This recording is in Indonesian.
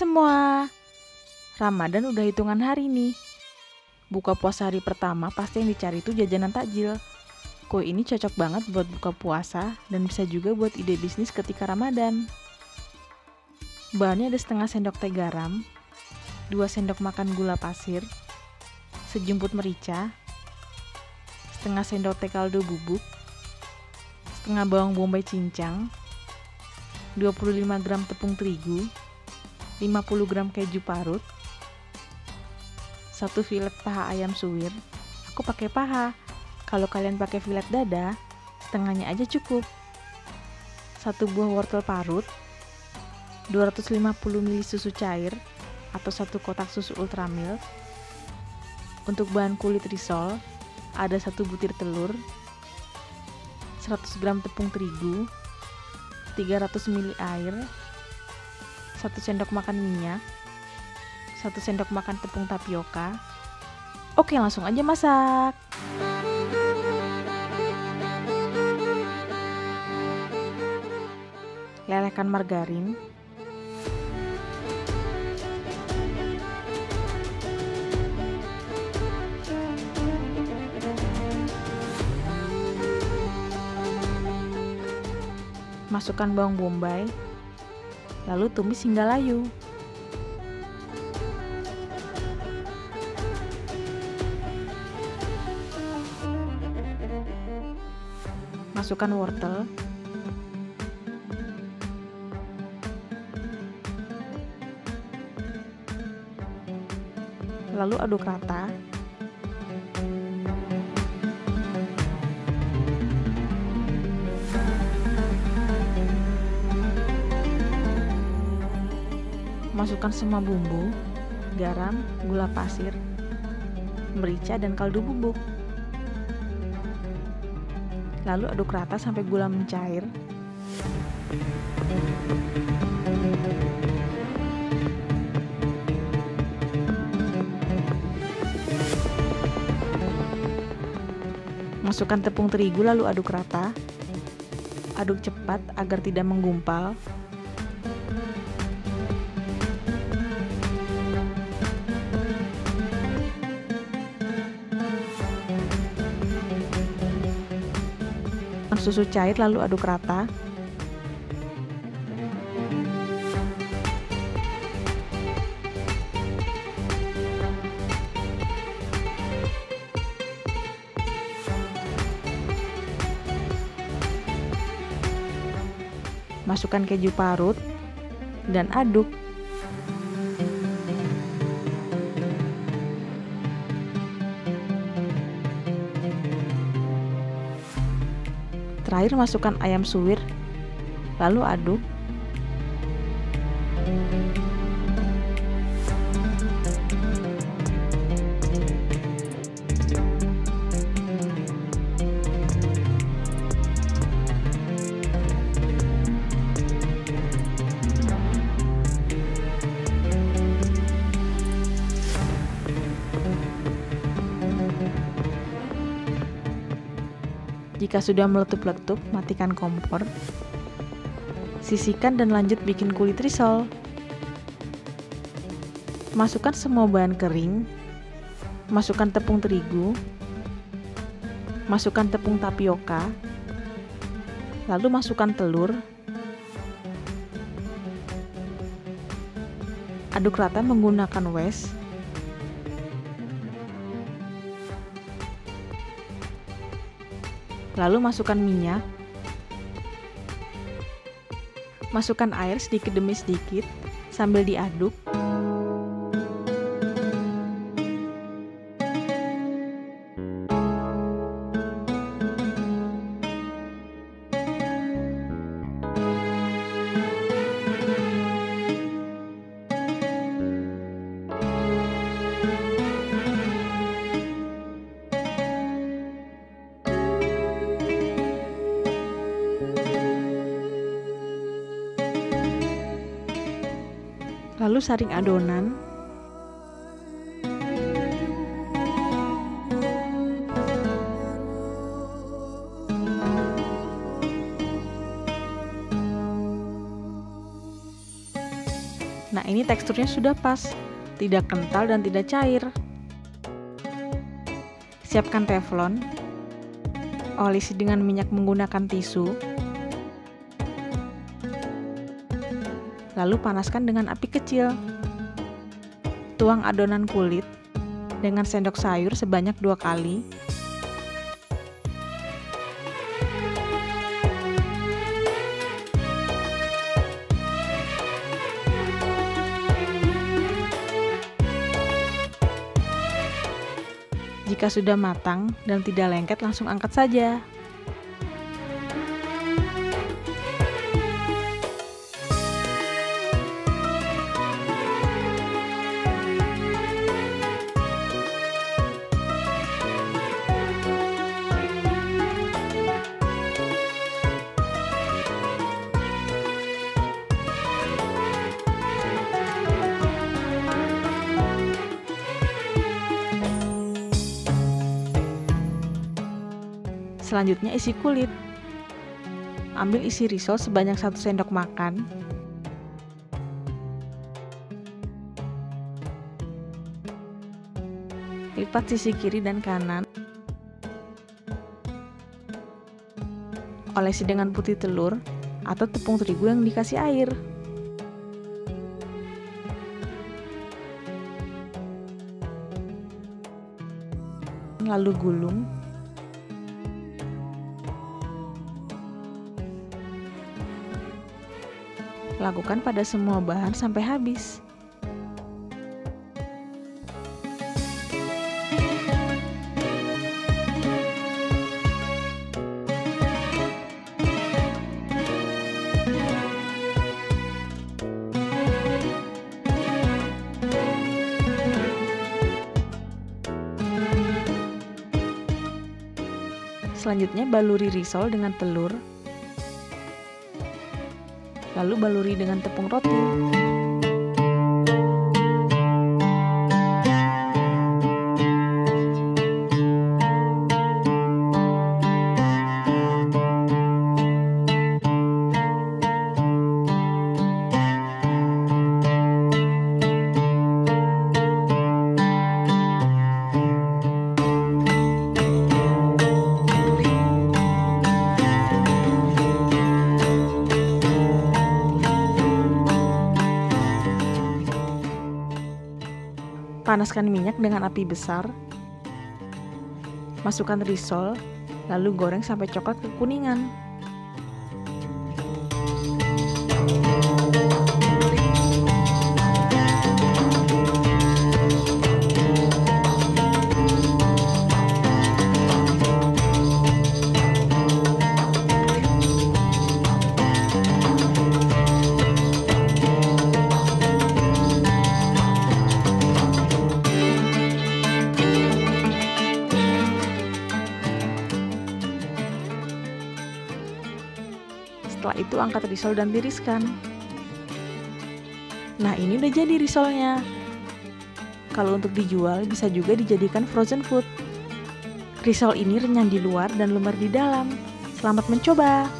Semua, Ramadan udah hitungan hari nih. Buka puasa hari pertama pasti yang dicari itu jajanan takjil. Kue ini cocok banget buat buka puasa dan bisa juga buat ide bisnis ketika Ramadan. Bahannya ada setengah sendok teh garam, 2 sendok makan gula pasir, sejumput merica, setengah sendok teh kaldu bubuk, setengah bawang bombay cincang, 25 gram tepung terigu, 50 gram keju parut, satu filet paha ayam suwir. Aku pakai paha. Kalau kalian pakai filet dada, setengahnya aja cukup. Satu buah wortel parut, 250 ml susu cair atau satu kotak susu ultramilk. Untuk bahan kulit risol, ada satu butir telur, 100 gram tepung terigu, 300 ml air, 1 sendok makan minyak, 1 sendok makan tepung tapioka. Oke, langsung aja masak. Lelehkan margarin. Masukkan bawang bombay, lalu tumis hingga layu. Masukkan wortel. Lalu aduk rata. Masukkan semua bumbu, garam, gula pasir, merica, dan kaldu bubuk. Lalu aduk rata sampai gula mencair. Masukkan tepung terigu lalu aduk rata. Aduk cepat agar tidak menggumpal. Susu cair lalu aduk rata. Masukkan keju parut dan aduk. Terakhir masukkan ayam suwir, lalu aduk. Jika sudah meletup-letup, matikan kompor. Sisihkan dan lanjut bikin kulit risol. Masukkan semua bahan kering. Masukkan tepung terigu. Masukkan tepung tapioka. Lalu masukkan telur. Aduk rata menggunakan whisk. Lalu masukkan minyak. Masukkan air sedikit demi sedikit sambil diaduk. Lalu saring adonan. Nah, ini teksturnya sudah pas, tidak kental dan tidak cair. Siapkan teflon, olesi dengan minyak menggunakan tisu, lalu panaskan dengan api kecil. Tuang adonan kulit dengan sendok sayur sebanyak dua kali Jika sudah matang dan tidak lengket, langsung angkat saja. Selanjutnya isi kulit. Ambil isi risol sebanyak 1 sendok makan. Lipat sisi kiri dan kanan. Olesi dengan putih telur atau tepung terigu yang dikasih air. Lalu gulung Lakukan pada semua bahan sampai habis. Selanjutnya baluri risol dengan telur lalu baluri dengan tepung roti. Panaskan minyak dengan api besar. Masukkan risol, lalu goreng sampai coklat kekuningan. Setelah itu angkat risol dan tiriskan. Nah ini udah jadi risolnya. Kalau untuk dijual bisa juga dijadikan frozen food. Risol ini renyah di luar dan lembar di dalam. Selamat mencoba!